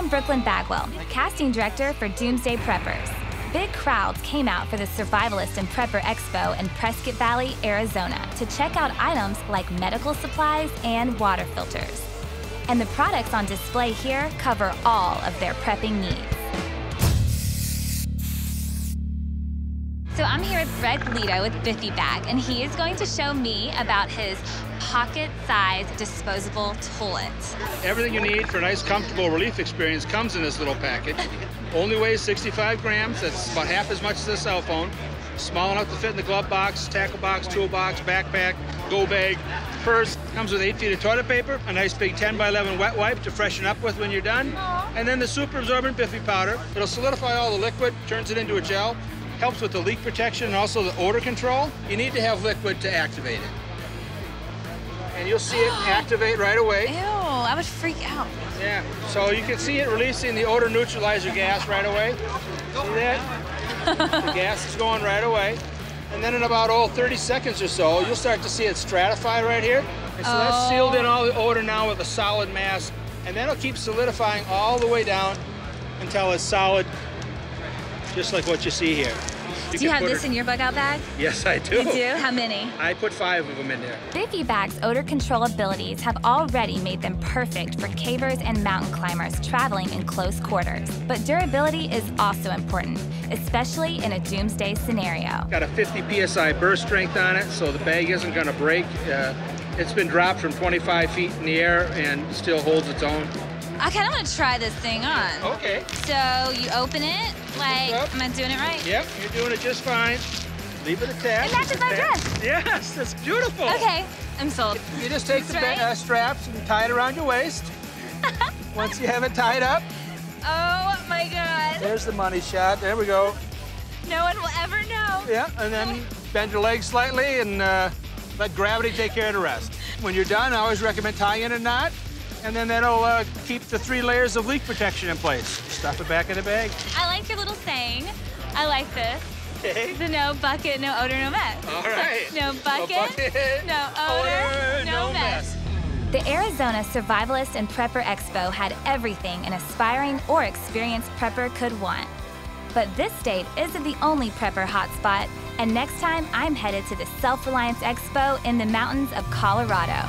I'm Brooklyn Bagwell, casting director for Doomsday Preppers. Big crowds came out for the Survivalist and Prepper Expo in Prescott Valley, Arizona to check out items like medical supplies and water filters. And the products on display here cover all of their prepping needs. Here with Fred Lito with Biffy Bag, and he is going to show me about his pocket-sized disposable toilet. Everything you need for a nice, comfortable relief experience comes in this little package. Only weighs 65 grams. That's about half as much as a cell phone. Small enough to fit in the glove box, tackle box, toolbox, backpack, go bag, purse. Comes with eight feet of toilet paper, a nice big 10 by 11 wet wipe to freshen up with when you're done, and then the super absorbent Biffy powder. It'll solidify all the liquid, turns it into a gel, helps with the leak protection and also the odor control. You need to have liquid to activate it. And you'll see it activate right away. Ew, I would freak out. Yeah, so you can see it releasing the odor neutralizer gas right away. See that? the gas is going right away. And then in about, oh, 30 seconds or so, you'll start to see it stratify right here. And so that's sealed in all the odor now with a solid mass. And then it'll keep solidifying all the way down until it's solid, just like what you see here. Do you have this it- in your bug out bag? Yes, I do. You do? How many? I put five of them in there. Biffy Bag's odor control abilities have already made them perfect for cavers and mountain climbers traveling in close quarters. But durability is also important, especially in a doomsday scenario. Got a 50 psi burst strength on it, so the bag isn't going to break. Uh, it's been dropped from 25 feet in the air and still holds its own. I kind of want to try this thing on. Okay. So you open it, like, up. am I doing it right? Yep, you're doing it just fine. Leave it attached. It matches It's my attached. Yes, that's beautiful. Okay, I'm sold. You just take the right. uh, straps and tie it around your waist. Once you have it tied up, Oh my god. there's the money shot. There we go. No one will ever know. Yeah, and then bend your legs slightly and uh, let gravity take care of the rest. When you're done, I always recommend tying in a knot, and then that'll uh, keep the three layers of leak protection in place. Stuff it back in the bag. I like your little saying. I like this. Okay. The no bucket, no odor, no mess. All right. No bucket, bucket, no odor, no mess. The Arizona Survivalist and Prepper Expo had everything an aspiring or experienced prepper could want. But this state isn't the only prepper hotspot, and next time I'm headed to the Self Reliance Expo in the mountains of Colorado.